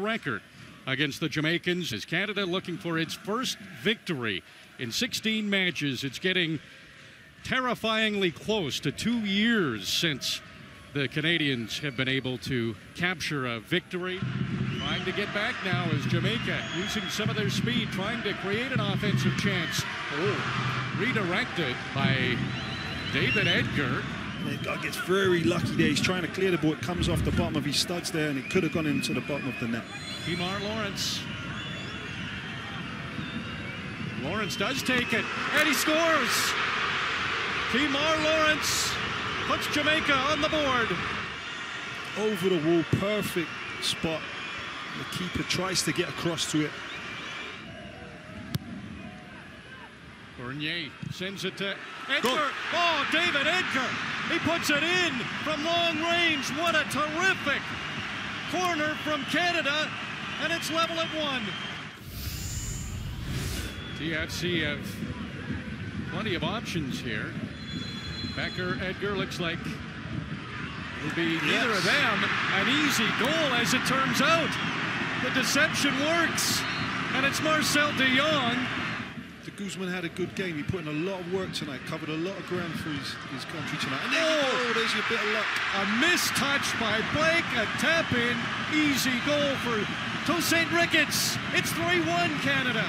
record against the Jamaicans as Canada looking for its first victory in 16 matches. It's getting terrifyingly close to two years since the Canadians have been able to capture a victory. Trying to get back now is Jamaica using some of their speed, trying to create an offensive chance. Oh, redirected by David Edgar. And God gets very lucky there. He's trying to clear the ball. It comes off the bottom of his studs there, and it could have gone into the bottom of the net. Kemar Lawrence. Lawrence does take it, and he scores. Kemar Lawrence puts Jamaica on the board. Over the wall, perfect spot. The keeper tries to get across to it. Fournier sends it to Edgar. Go. Oh, David Edgar. He puts it in from long range. What a terrific corner from Canada. And it's level at one. TFC have plenty of options here. Bekker, Edgar looks like it'll be yes. neither of them an easy goal as it turns out. The deception works, and it's Marcel de Jong Guzman had a good game. He put in a lot of work tonight, covered a lot of ground for his, his country tonight. And there oh, there's your bit of luck. A missed touch by Blake, a tap in, easy goal for Tosaint Ricketts. It's 3-1 Canada.